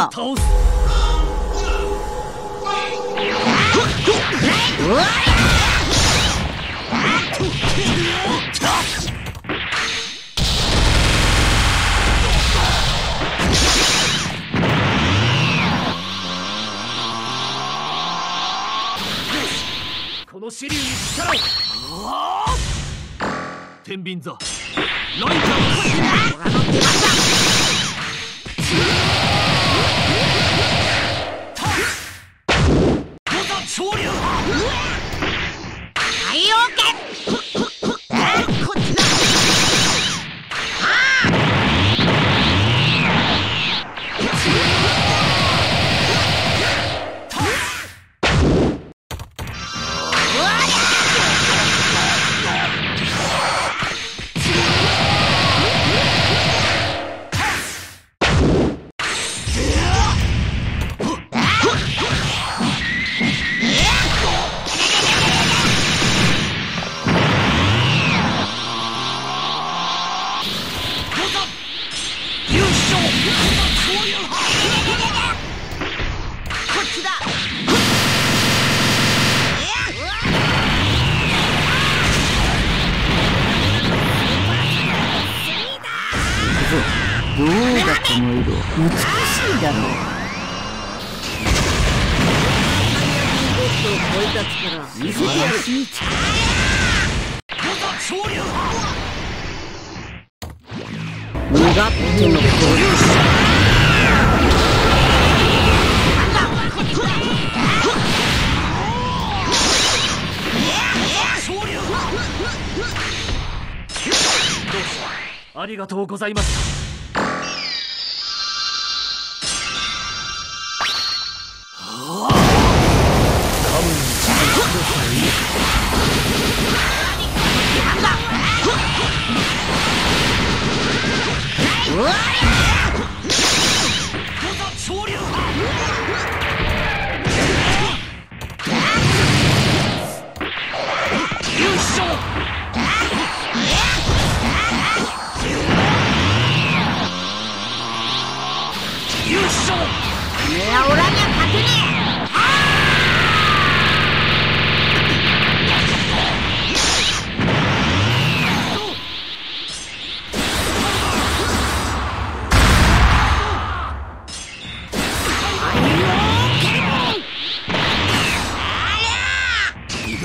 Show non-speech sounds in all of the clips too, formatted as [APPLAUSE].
よこの支流に力を天秤座。ライカ美しいだろう。見せてやる五座潮流身勝手の潮流ありがとうございました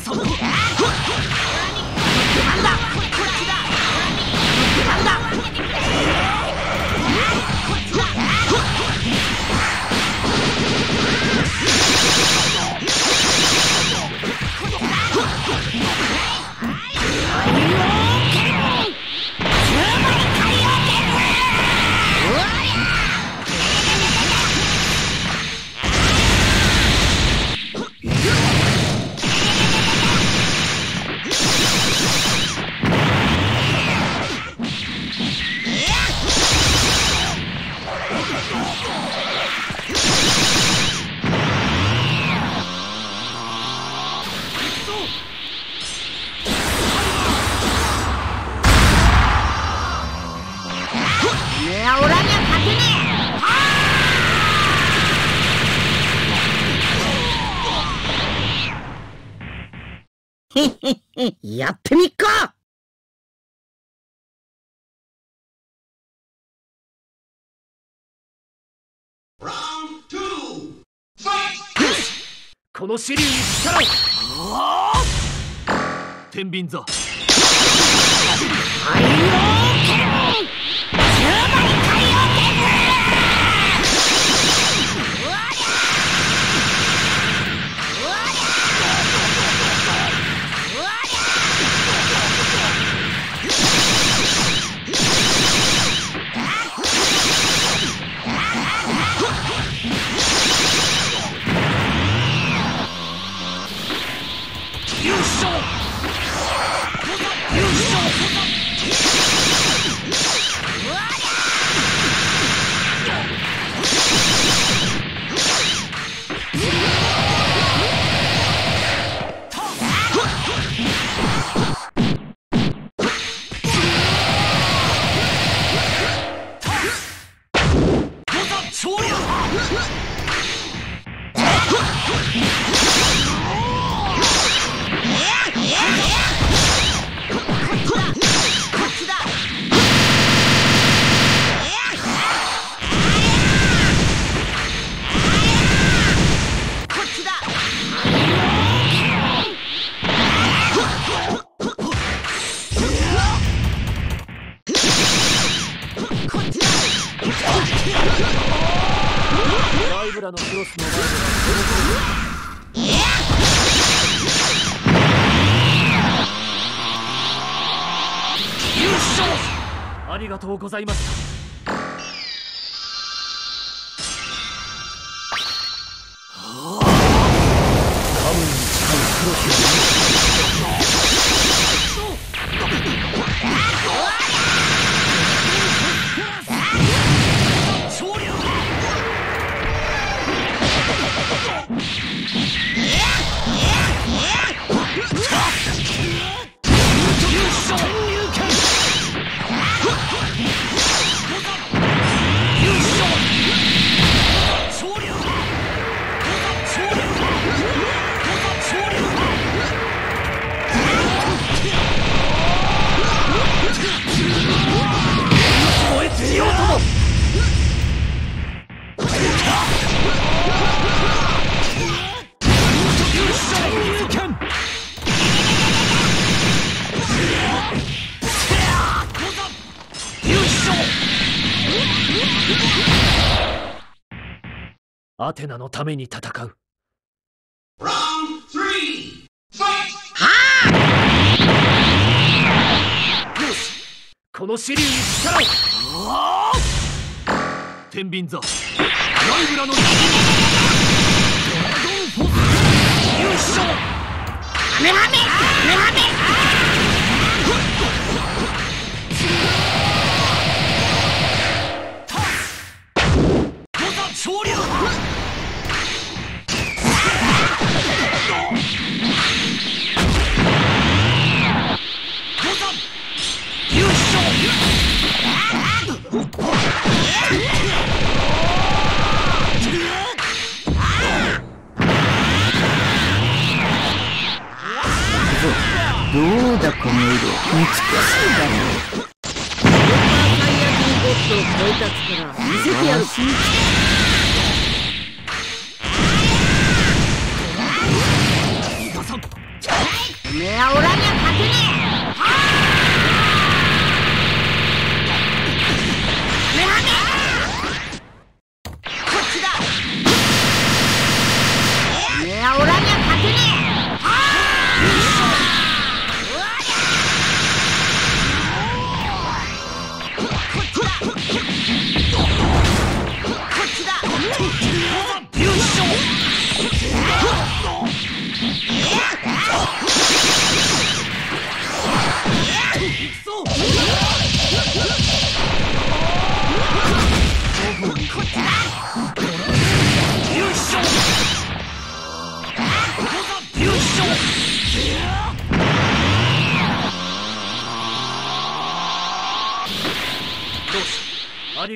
その [LAUGHS] やってみっか！この支流に力を天秤座ありがとうございましたアテナのために戦う。よしこの支流に。力を天秤座ライブラのドラゴンフォース優勝ハメハメハメハメ五座美しいだろう最悪のボットを超えた力見せてやるしいおめえはオラにゃ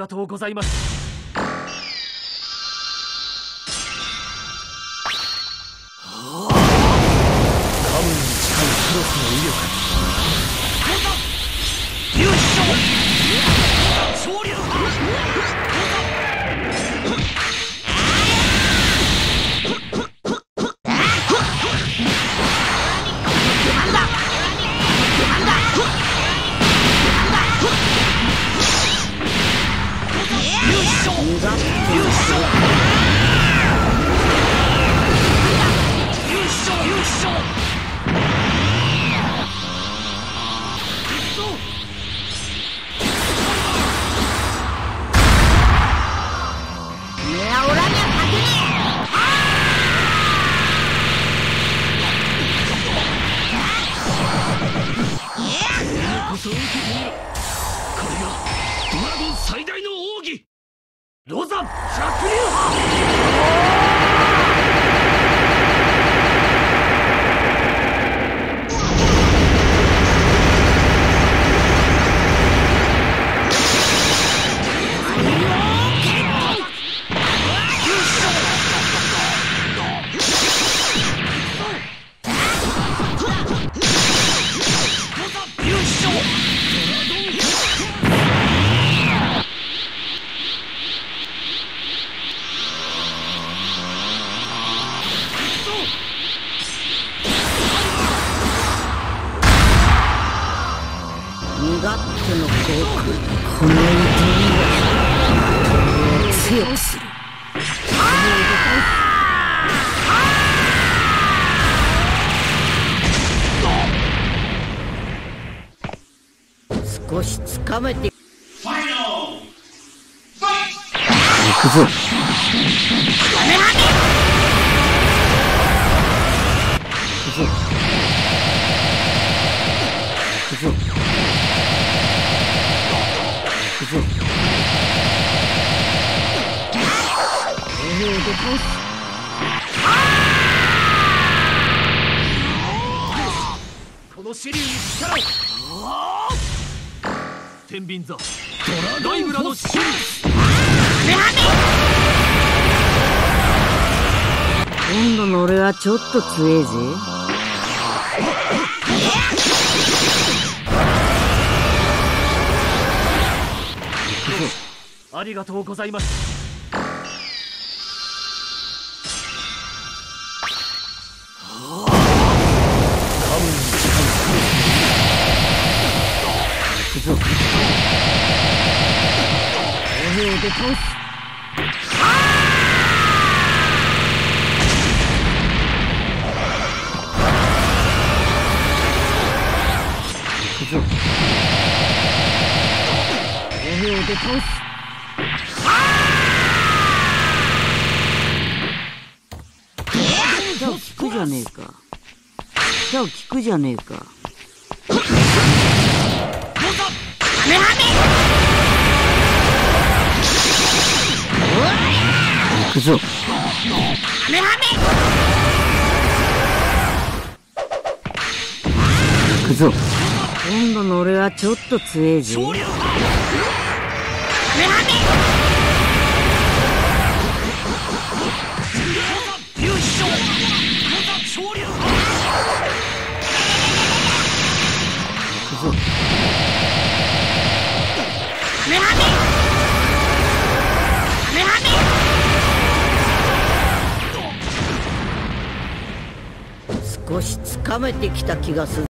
がとうございます。カムに近いクロスの威力優勝ロザン着流派が強くする。少しつかめて.行くぞこの支流に力を天秤座ドライブラの支流今度の俺はちょっと強えぜ。[LAUGHS] ありがとうございます。行くぞじゃあ聞くじゃねえかじゃあ聞くじゃねえか行くぞ行くぞ。今度の俺はちょっと強えぜ行少しつかめてきた気がする。